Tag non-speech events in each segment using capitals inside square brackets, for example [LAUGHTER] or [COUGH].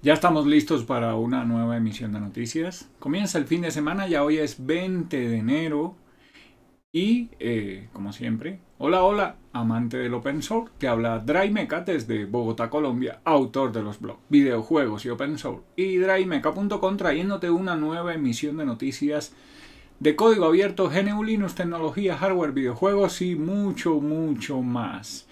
Ya estamos listos para una nueva emisión de noticias. Comienza el fin de semana, ya hoy es 20 de enero. Y, eh, como siempre, hola, hola, amante del open source, te habla Mecha desde Bogotá, Colombia, autor de los blogs, videojuegos y open source, y DryMecha.com trayéndote una nueva emisión de noticias de código abierto, GNU Linux, tecnología, hardware, videojuegos y mucho, mucho más.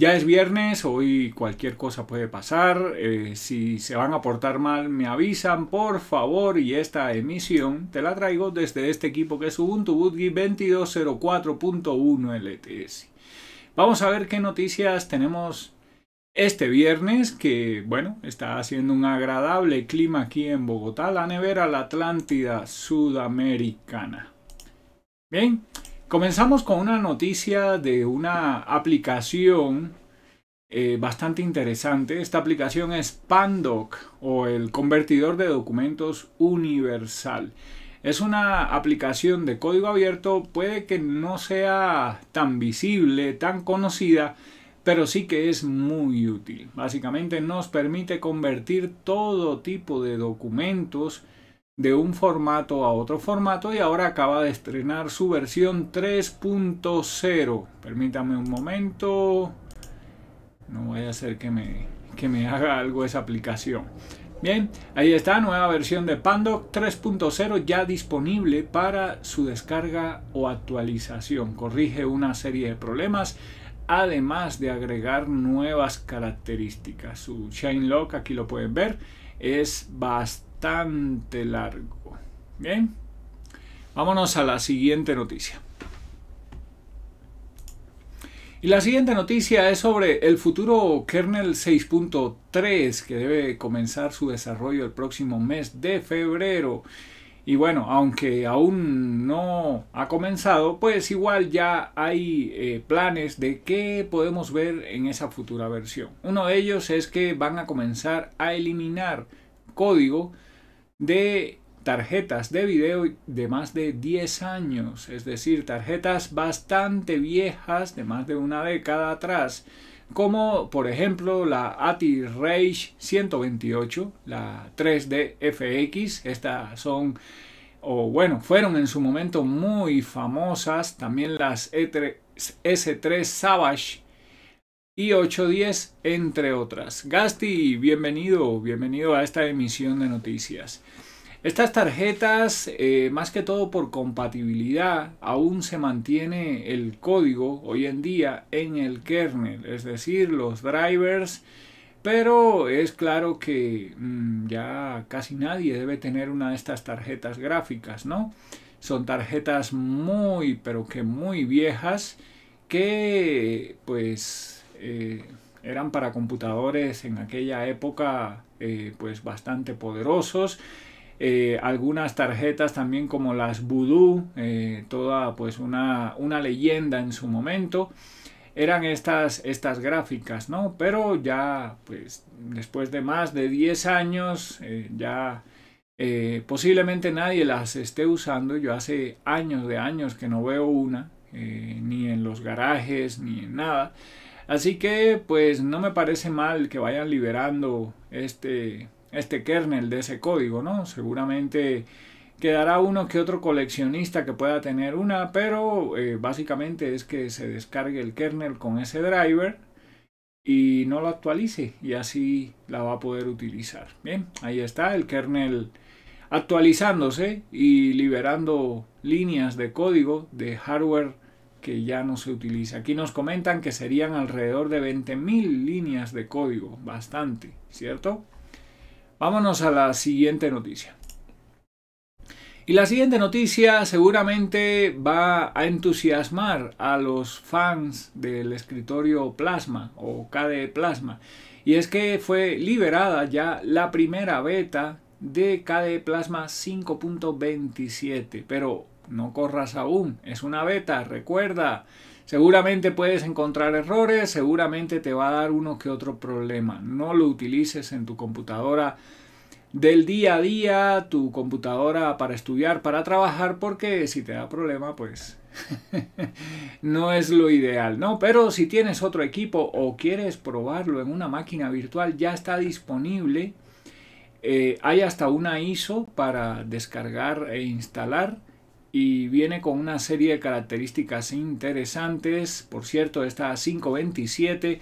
Ya es viernes, hoy cualquier cosa puede pasar. Eh, si se van a portar mal, me avisan, por favor. Y esta emisión te la traigo desde este equipo que es Ubuntu Bootgui 2204.1 LTS. Vamos a ver qué noticias tenemos este viernes, que bueno, está haciendo un agradable clima aquí en Bogotá, la nevera La Atlántida Sudamericana. Bien, Comenzamos con una noticia de una aplicación eh, bastante interesante. Esta aplicación es Pandoc o el convertidor de documentos universal. Es una aplicación de código abierto, puede que no sea tan visible, tan conocida, pero sí que es muy útil. Básicamente nos permite convertir todo tipo de documentos de un formato a otro formato y ahora acaba de estrenar su versión 3.0. Permítame un momento. No voy a hacer que me, que me haga algo esa aplicación. Bien, ahí está, nueva versión de Pandoc 3.0 ya disponible para su descarga o actualización. Corrige una serie de problemas, además de agregar nuevas características. Su lock aquí lo pueden ver, es bastante bastante largo. Bien, vámonos a la siguiente noticia. Y la siguiente noticia es sobre el futuro kernel 6.3 que debe comenzar su desarrollo el próximo mes de febrero. Y bueno, aunque aún no ha comenzado, pues igual ya hay eh, planes de qué podemos ver en esa futura versión. Uno de ellos es que van a comenzar a eliminar código de tarjetas de video de más de 10 años, es decir, tarjetas bastante viejas de más de una década atrás, como por ejemplo la ATI Rage 128, la 3D FX, estas son o bueno, fueron en su momento muy famosas, también las E3, S3 Savage y 810, entre otras. Gasti, bienvenido, bienvenido a esta emisión de noticias. Estas tarjetas, eh, más que todo por compatibilidad, aún se mantiene el código hoy en día en el kernel, es decir, los drivers, pero es claro que mm, ya casi nadie debe tener una de estas tarjetas gráficas, ¿no? Son tarjetas muy, pero que muy viejas que pues eh, eran para computadores en aquella época eh, pues bastante poderosos. Eh, algunas tarjetas también como las Voodoo, toda pues una, una, leyenda en su momento. Eran estas, estas gráficas, ¿no? Pero ya pues después de más de 10 años ya posiblemente nadie las esté usando. Yo hace años de años que no veo una, ni en los garajes, ni en nada. Así que pues no me parece mal que vayan liberando este, este kernel de ese código, ¿no? Seguramente quedará uno que otro coleccionista que pueda tener una, pero eh, básicamente es que se descargue el kernel con ese driver y no lo actualice y así la va a poder utilizar. Bien, ahí está el kernel actualizándose y liberando líneas de código de hardware que ya no se utiliza. Aquí nos comentan que serían alrededor de 20.000 líneas de código, bastante, ¿cierto? Vámonos a la siguiente noticia. Y la siguiente noticia seguramente va a entusiasmar a los fans del escritorio Plasma o KDE Plasma. Y es que fue liberada ya la primera beta de KDE Plasma 5.27. Pero no corras aún, es una beta, recuerda. Seguramente puedes encontrar errores, seguramente te va a dar uno que otro problema. No lo utilices en tu computadora del día a día, tu computadora para estudiar, para trabajar, porque si te da problema, pues [LAUGHS] no es lo ideal, ¿no? Pero si tienes otro equipo o quieres probarlo en una máquina virtual, ya está disponible Eh, hay hasta una ISO para descargar e instalar y viene con una serie de características interesantes. Por cierto, esta 527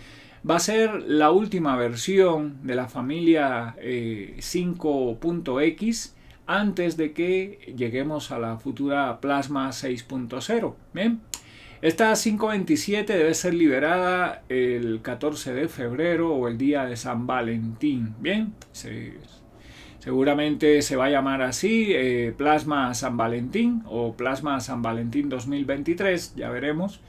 va a ser la última versión de la familia 5.x eh, antes de que lleguemos a la futura Plasma 6.0. Bien. Esta 527 debe ser liberada el 14 de febrero o el día de San Valentín. Bien, seguramente se va a llamar así eh, Plasma San Valentín o Plasma San Valentín 2023, ya veremos.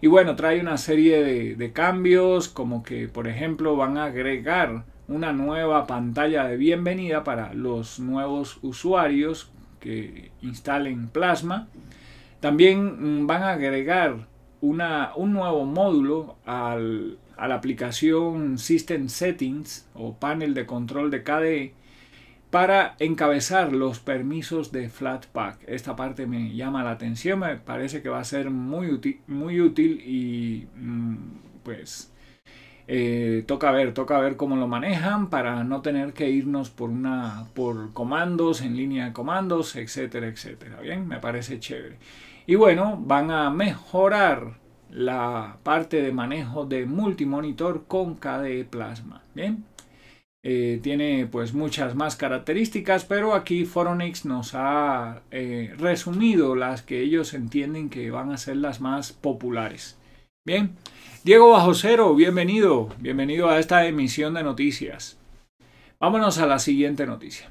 Y bueno, trae una serie de, de cambios, como que por ejemplo van a agregar una nueva pantalla de bienvenida para los nuevos usuarios que instalen Plasma. También mm, van a agregar una, un nuevo módulo al, a la aplicación System Settings o panel de control de KDE para encabezar los permisos de Flatpak. Esta parte me llama la atención, me parece que va a ser muy útil, muy útil y mm, pues eh, toca ver, toca ver cómo lo manejan para no tener que irnos por una por comandos en línea de comandos, etcétera, etcétera. Bien, me parece chévere. Y bueno, van a mejorar la parte de manejo de multimonitor con KDE Plasma. Bien. Eh, tiene pues muchas más características, pero aquí Foronix nos ha eh, resumido las que ellos entienden que van a ser las más populares. Bien, Diego Bajo Cero, bienvenido, bienvenido a esta emisión de noticias. Vámonos a la siguiente noticia.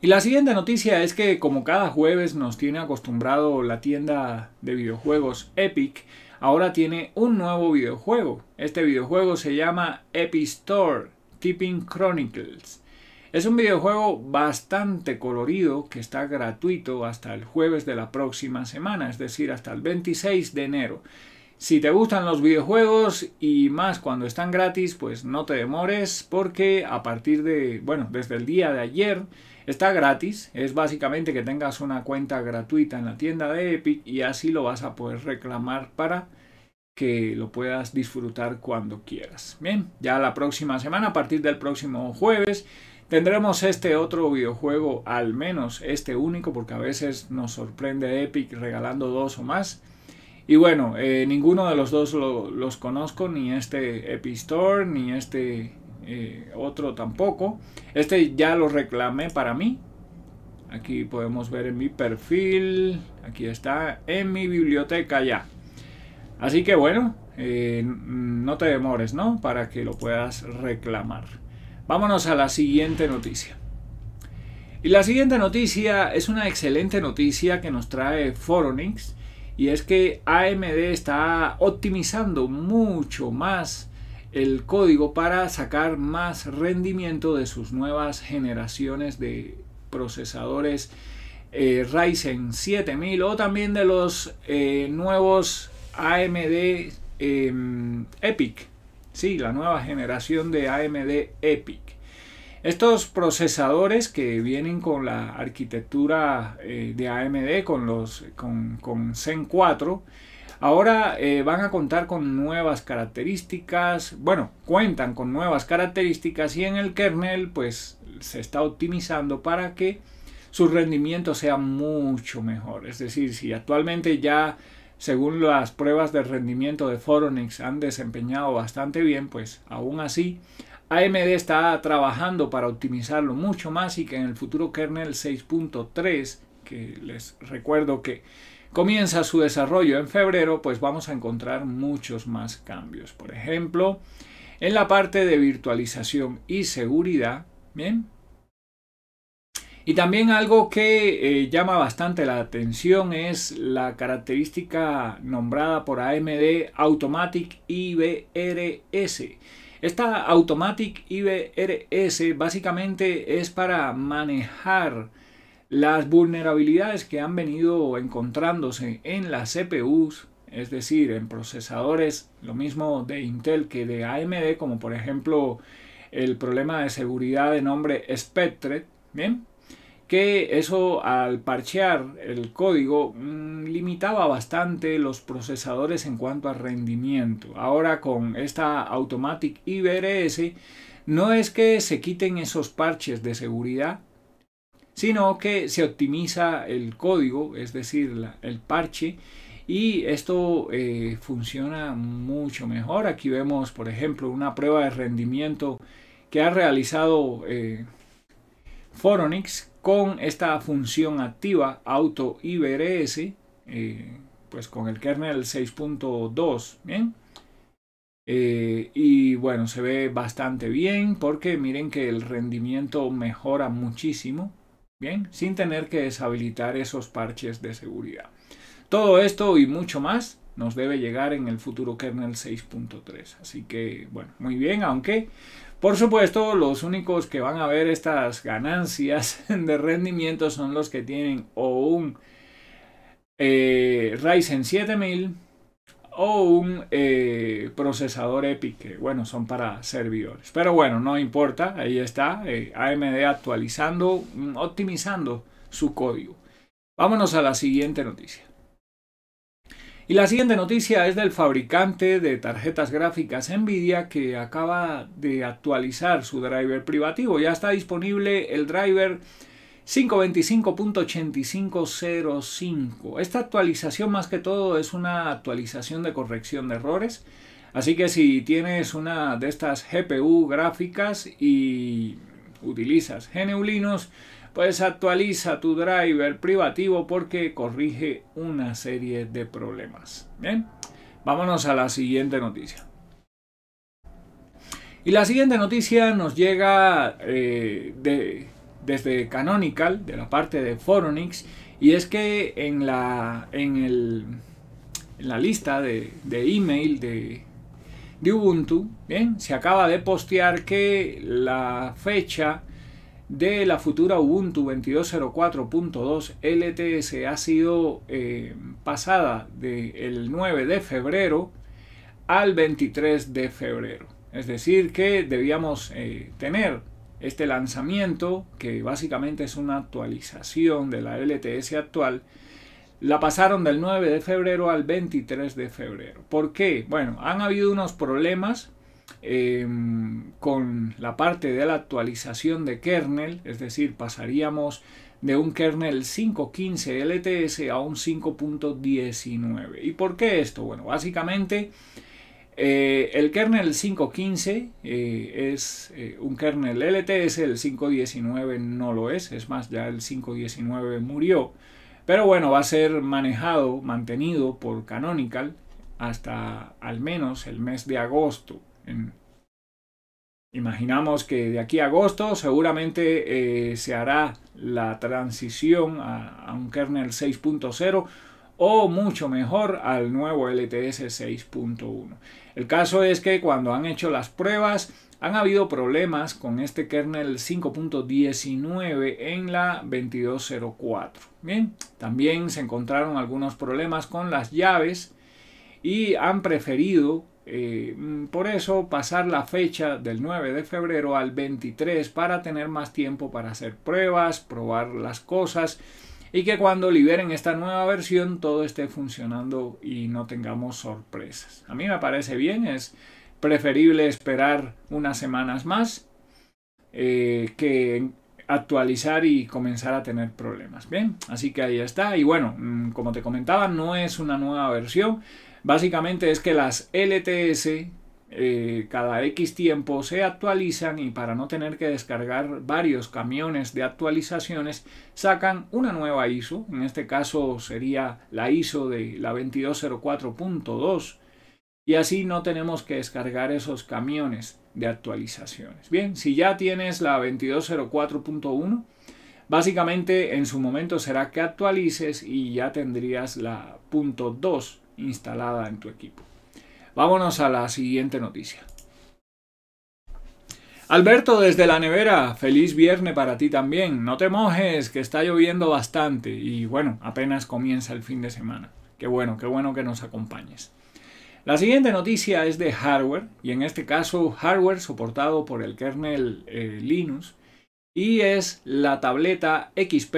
Y la siguiente noticia es que como cada jueves nos tiene acostumbrado la tienda de videojuegos Epic, ahora tiene un nuevo videojuego. Este videojuego se llama Epic Store Tipping Chronicles. Es un videojuego bastante colorido que está gratuito hasta el jueves de la próxima semana, es decir, hasta el 26 de enero. Si te gustan los videojuegos y más cuando están gratis, pues no te demores porque a partir de, bueno, desde el día de ayer Está gratis, es básicamente que tengas una cuenta gratuita en la tienda de Epic y así lo vas a poder reclamar para que lo puedas disfrutar cuando quieras. Bien, ya la próxima semana, a partir del próximo jueves, tendremos este otro videojuego, al menos este único, porque a veces nos sorprende Epic regalando dos o más. Y bueno, eh, ninguno de los dos los conozco, ni este Epic Store, ni este eh, otro tampoco. Este ya lo reclamé para mí. Aquí podemos ver en mi perfil. Aquí está en mi biblioteca ya. Así que bueno, eh, no te demores, ¿no? Para que lo puedas reclamar. Vámonos a la siguiente noticia. Y la siguiente noticia es una excelente noticia que nos trae Foronix. Y es que AMD está optimizando mucho más el código para sacar más rendimiento de sus nuevas generaciones de procesadores eh, Ryzen 7000 o también de los eh, nuevos AMD em, Epic. Sí, la nueva generación de AMD Epic. Estos procesadores que vienen con la arquitectura eh, de AMD, con, los, con, con Zen 4, Ahora eh, van a contar con nuevas características, bueno, cuentan con nuevas características y en el kernel pues se está optimizando para que su rendimiento sea mucho mejor. Es decir, si actualmente ya según las pruebas de rendimiento de Foronix han desempeñado bastante bien, pues aún así AMD está trabajando para optimizarlo mucho más y que en el futuro kernel 6.3, que les recuerdo que comienza su desarrollo en febrero, pues vamos a encontrar muchos más cambios. Por ejemplo, en la parte de virtualización y seguridad, ¿bien? Y también algo que eh, llama bastante la atención es la característica nombrada por AMD Automatic IBRS. Esta Automatic IBRS básicamente es para manejar las vulnerabilidades que han venido encontrándose en las CPUs, es decir, en procesadores, lo mismo de Intel que de AMD, como por ejemplo el problema de seguridad de nombre Spectre, ¿bien? que eso al parchear el código mm, limitaba bastante los procesadores en cuanto a rendimiento. Ahora con esta Automatic IBRS no es que se quiten esos parches de seguridad, sino que se optimiza el código, es decir, el parche, y esto eh, funciona mucho mejor. Aquí vemos, por ejemplo, una prueba de rendimiento que ha realizado eh, Foronix con esta función activa auto IBRS, eh, pues con el kernel 6.2, ¿bien? Eh, y bueno, se ve bastante bien porque miren que el rendimiento mejora muchísimo, bien, sin tener que deshabilitar esos parches de seguridad. Todo esto y mucho más nos debe llegar en el futuro kernel 6.3. Así que, bueno, muy bien, aunque por supuesto los únicos que van a ver estas ganancias [LAUGHS] de rendimiento son los que tienen o un eh, Ryzen 7000 o un eh, procesador EPIC, que bueno, son para servidores. Pero bueno, no importa, ahí está, eh, AMD actualizando, mm, optimizando su código. Vámonos a la siguiente noticia. Y la siguiente noticia es del fabricante de tarjetas gráficas Nvidia que acaba de actualizar su driver privativo. Ya está disponible el driver 525.8505. Esta actualización más que todo es una actualización de corrección de errores. Así que si tienes una de estas GPU gráficas y utilizas GNU Linux, pues actualiza tu driver privativo porque corrige una serie de problemas. Bien, vámonos a la siguiente noticia. Y la siguiente noticia nos llega eh, de desde Canonical, de la parte de Foronix, y es que en la, en el, en la lista de, de email de, Ubuntu, bien, se acaba de postear que la fecha de la futura Ubuntu 22.04.2 LTS ha sido eh, pasada del 9 de febrero al 23 de febrero. Es decir, que debíamos eh, tener este lanzamiento, que básicamente es una actualización de la LTS actual, la pasaron del 9 de febrero al 23 de febrero. ¿Por qué? Bueno, han habido unos problemas em, con la parte de la actualización de kernel, es decir, pasaríamos de un kernel 5.15 LTS a un 5.19. ¿Y por qué esto? Bueno, básicamente eh, el kernel 5.15 eh, es eh, un kernel LTS, el 5.19 no lo es, es más, ya el 5.19 murió. Pero bueno, va a ser manejado, mantenido por Canonical hasta al menos el mes de agosto. imaginamos que de aquí a agosto seguramente se hará la transición a un kernel 6.0 o mucho mejor al nuevo LTS 6.1. El caso es que cuando han hecho las pruebas han habido problemas con este kernel 5.19 en la 2204. Bien, también se encontraron algunos problemas con las llaves y han preferido eh, por eso pasar la fecha del 9 de febrero al 23 para tener más tiempo para hacer pruebas, probar las cosas y que cuando liberen esta nueva versión todo esté funcionando y no tengamos sorpresas. A mí me parece bien, es preferible esperar unas semanas más eh, que actualizar y comenzar a tener problemas. Bien, así que ahí está. Y bueno, mm, como te comentaba, no es una nueva versión. Básicamente es que las LTS eh, cada X tiempo se actualizan y para no tener que descargar varios camiones de actualizaciones sacan una nueva ISO, en este caso sería la ISO de la 2204.2 y así no tenemos que descargar esos camiones de actualizaciones. Bien, si ya tienes la 2204.1, básicamente en su momento será que actualices y ya tendrías la .2 instalada en tu equipo. Vámonos a la siguiente noticia. Alberto desde la nevera, feliz viernes para ti también. No te mojes, que está lloviendo bastante y bueno, apenas comienza el fin de semana. Qué bueno, qué bueno que nos acompañes. La siguiente noticia es de hardware y en este caso hardware soportado por el kernel eh, Linux y es la tableta XP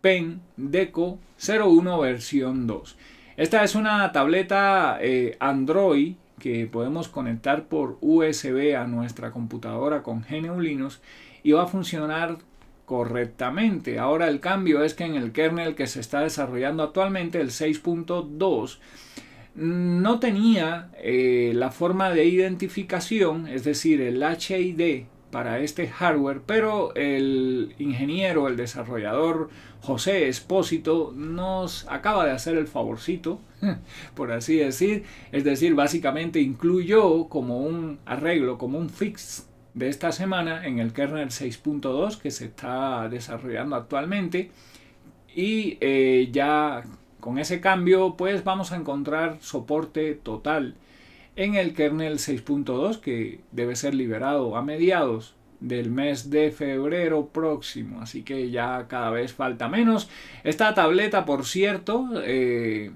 Pen Deco 01 versión 2. Esta es una tableta eh, Android que podemos conectar por USB a nuestra computadora con GNU Linux y va a funcionar correctamente. Ahora el cambio es que en el kernel que se está desarrollando actualmente, el 6.2, no tenía eh, la forma de identificación, es decir, el HID para este hardware, pero el ingeniero, el desarrollador José Espósito nos acaba de hacer el favorcito, [LAUGHS] por así decir, es decir, básicamente incluyó como un arreglo, como un fix de esta semana en el kernel 6.2 que se está desarrollando actualmente. Y eh, ya con ese cambio pues vamos a encontrar soporte total en el kernel 6.2 que debe ser liberado a mediados del mes de febrero próximo. Así que ya cada vez falta menos. Esta tableta por cierto eh,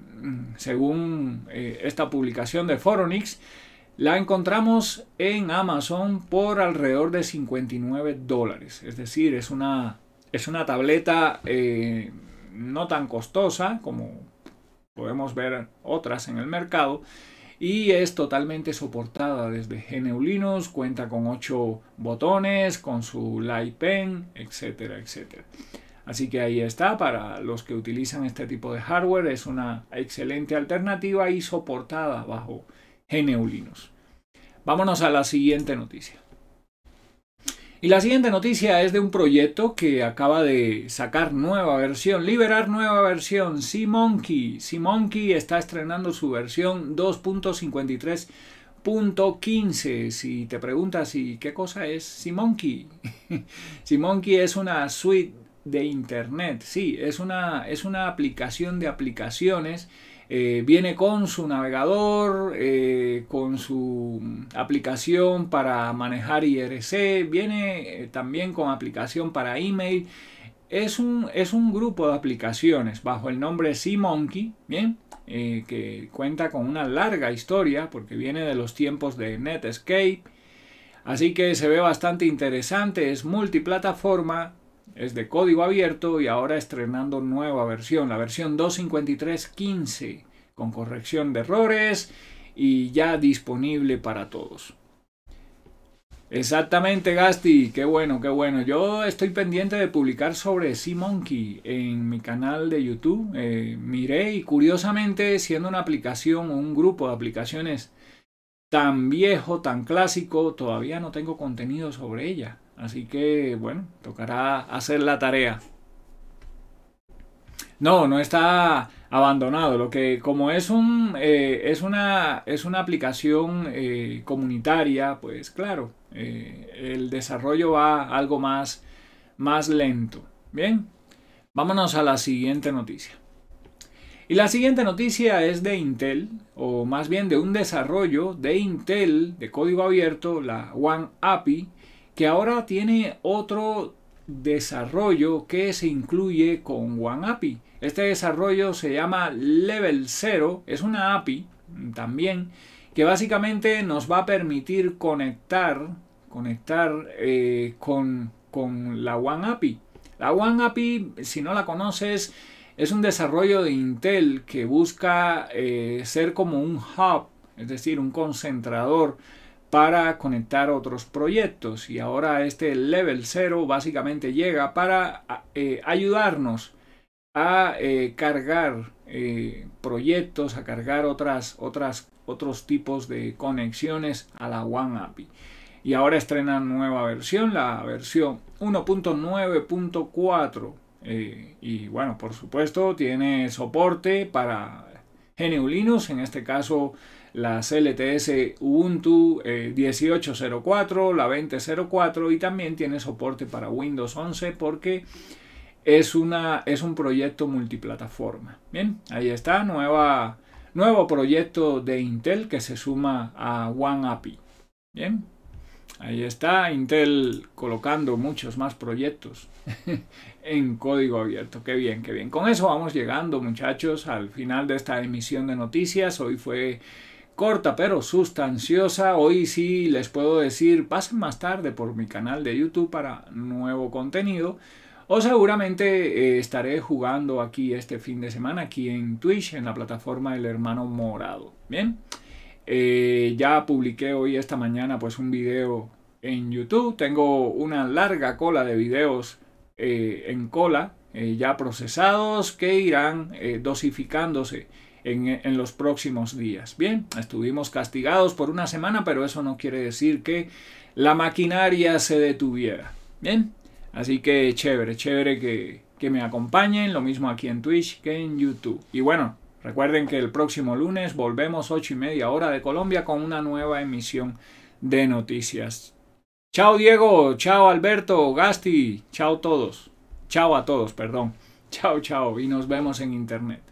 según eh, esta publicación de Foronix la encontramos en Amazon por alrededor de 59 dólares. Es decir, es una, es una tableta eh, no tan costosa como podemos ver otras en el mercado y es totalmente soportada desde GNU Linux, cuenta con 8 botones, con su Light Pen, etcétera, etcétera. Así que ahí está, para los que utilizan este tipo de hardware es una excelente alternativa y soportada bajo GNU Linux. Vámonos a la siguiente noticia. Y la siguiente noticia es de un proyecto que acaba de sacar nueva versión, liberar nueva versión, SeaMonkey. SeaMonkey está estrenando su versión 2.53.15. Si te preguntas, ¿y qué cosa es SeaMonkey? SeaMonkey [LAUGHS] es una suite de Internet. Sí, es una, es una aplicación de aplicaciones eh, viene con su navegador, eh, con su aplicación para manejar IRC, viene eh, también con aplicación para email. Es un, es un grupo de aplicaciones bajo el nombre SeaMonkey, ¿bien? que cuenta con una larga historia porque viene de los tiempos de Netscape. Así que se ve bastante interesante, es multiplataforma, es de código abierto y ahora estrenando nueva versión, la versión 253.15, con corrección de errores y ya disponible para todos. Exactamente, Gasti. Qué bueno, qué bueno. Yo estoy pendiente de publicar sobre SeaMonkey en mi canal de YouTube. Eh, miré y curiosamente, siendo una aplicación o un grupo de aplicaciones tan viejo, tan clásico, todavía no tengo contenido sobre ella. Así que, bueno, tocará hacer la tarea. No, no está abandonado. Lo que, como es un eh, es una es una aplicación eh, comunitaria, pues claro, eh, el desarrollo va algo más, más lento. Bien, vámonos a la siguiente noticia. Y la siguiente noticia es de Intel, o más bien de un desarrollo de Intel de código abierto, la One API, que ahora tiene otro desarrollo que se incluye con OneAPI. Este desarrollo se llama Level 0, es una API también que básicamente nos va a permitir conectar, conectar eh, con, con la OneAPI. La OneAPI, si no la conoces, es un desarrollo de Intel que busca eh, ser como un hub, es decir, un concentrador para conectar otros proyectos y ahora este level 0 básicamente llega para eh, ayudarnos a eh, cargar eh, proyectos, a cargar otras, otras, otros tipos de conexiones a la One API. Y ahora estrena nueva versión, la versión 1.9.4. y bueno, por supuesto, tiene soporte para GNU Linux, en este caso las LTS Ubuntu 18.04, eh, la 20.04 y también tiene soporte para Windows 11 porque es, una, es un proyecto multiplataforma. Bien, ahí está, nueva, nuevo proyecto de Intel que se suma a OneAPI. Bien, ahí está Intel colocando muchos más proyectos [LAUGHS] en código abierto. Qué bien, qué bien. Con eso vamos llegando muchachos al final de esta emisión de noticias. Hoy fue corta pero sustanciosa. Hoy sí les puedo decir, pasen más tarde por mi canal de YouTube para nuevo contenido. O seguramente eh, estaré jugando aquí este fin de semana, aquí en Twitch, en la plataforma del hermano morado. Bien. Eh, ya publiqué hoy esta mañana pues un video en YouTube. Tengo una larga cola de videos eh, en cola ya procesados que irán dosificándose en, los próximos días. Bien, estuvimos castigados por una semana, pero eso no quiere decir que la maquinaria se detuviera. Bien, así que chévere, chévere que, que me acompañen, lo mismo aquí en Twitch que en YouTube. Y bueno, recuerden que el próximo lunes volvemos 8 y media hora de Colombia con una nueva emisión de noticias. Chao Diego, chao Alberto, Gasti, chao todos, chao a todos, perdón. Chao, chao y nos vemos en internet.